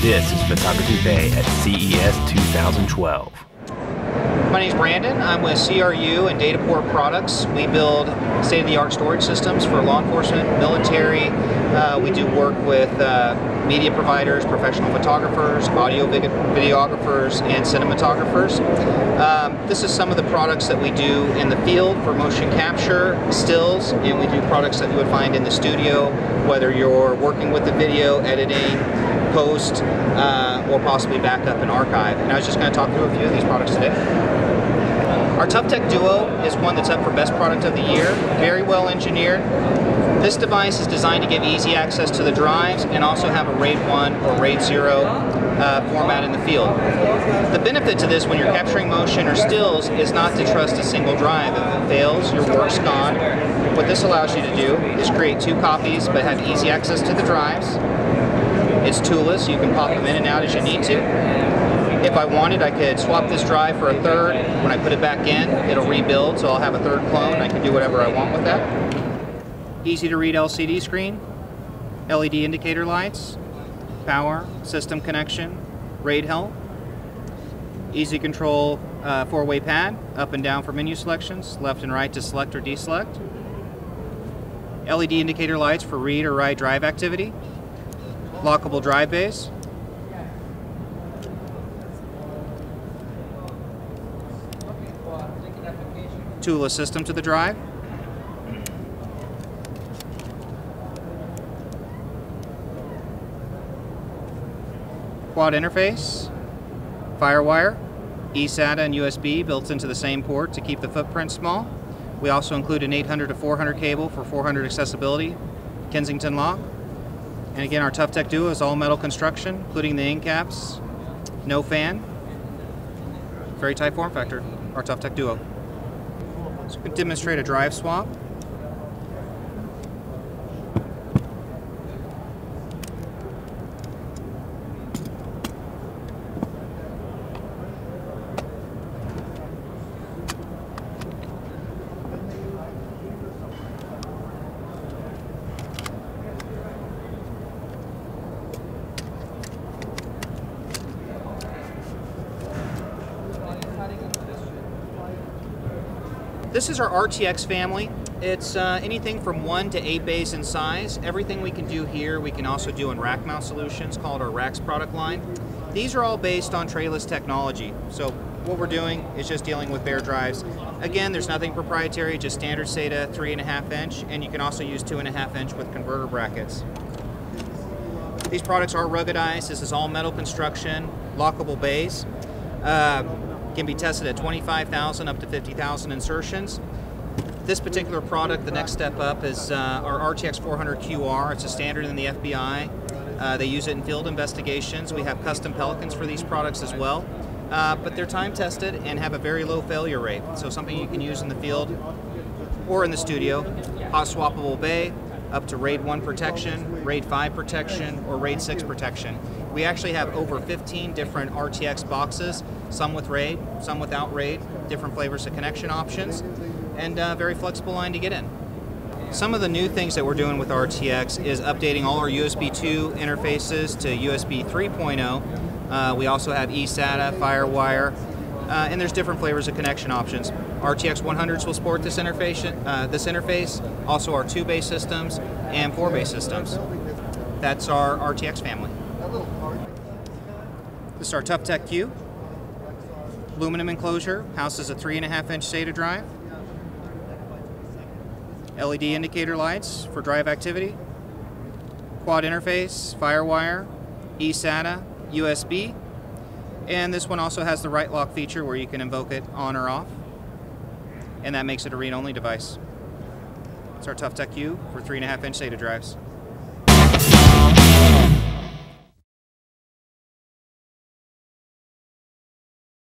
This is Photography Bay at CES 2012. My name is Brandon. I'm with CRU and Dataport Products. We build state-of-the-art storage systems for law enforcement, military. Uh, we do work with uh, media providers, professional photographers, audio videographers, and cinematographers. Um, this is some of the products that we do in the field for motion capture, stills, and we do products that you would find in the studio, whether you're working with the video, editing, post, uh, or possibly backup and archive. And I was just going to talk through a few of these products today. Our ToughTech Duo is one that's up for Best Product of the Year. Very well engineered. This device is designed to give easy access to the drives and also have a RAID 1 or RAID 0 uh, format in the field. The benefit to this when you're capturing motion or stills is not to trust a single drive. If it fails, your work's gone. What this allows you to do is create two copies but have easy access to the drives. It's toolless, you can pop them in and out as you need to. If I wanted, I could swap this drive for a third. When I put it back in, it'll rebuild, so I'll have a third clone. I can do whatever I want with that. Easy to read LCD screen, LED indicator lights, power, system connection, RAID help, easy control uh, four-way pad, up and down for menu selections, left and right to select or deselect, LED indicator lights for read or write drive activity, lockable drive bays, toolless system to the drive. Quad interface, Firewire, eSATA and USB built into the same port to keep the footprint small. We also include an 800 to 400 cable for 400 accessibility, Kensington lock. And again, our ToughTech Duo is all metal construction, including the end caps, no fan. Very tight form factor, our ToughTech Duo. So we can demonstrate a drive swap. This is our RTX family. It's uh, anything from 1 to 8 bays in size. Everything we can do here, we can also do in rack mount solutions called our RAX product line. These are all based on trayless technology. So what we're doing is just dealing with bare drives. Again, there's nothing proprietary, just standard SATA 3.5 inch, and you can also use 2.5 inch with converter brackets. These products are ruggedized. This is all metal construction, lockable bays. Uh, can be tested at 25,000 up to 50,000 insertions. This particular product, the next step up is uh, our RTX 400 QR. It's a standard in the FBI. Uh, they use it in field investigations. We have custom Pelicans for these products as well. Uh, but they're time tested and have a very low failure rate. So something you can use in the field or in the studio. Hot swappable bay, up to RAID 1 protection, RAID 5 protection, or RAID 6 protection. We actually have over 15 different RTX boxes, some with RAID, some without RAID, different flavors of connection options, and a very flexible line to get in. Some of the new things that we're doing with RTX is updating all our USB 2 interfaces to USB 3.0. Uh, we also have eSATA, FireWire, uh, and there's different flavors of connection options. RTX 100s will support this interface, uh, this interface, also our two bay systems and four bay systems. That's our RTX family. This is our ToughTech Q. Aluminum enclosure, houses a three and a half inch SATA drive. LED indicator lights for drive activity. Quad interface, FireWire, eSATA, USB, and this one also has the write lock feature where you can invoke it on or off. And that makes it a read-only device. It's our ToughTech Q for 3.5 inch SATA drives.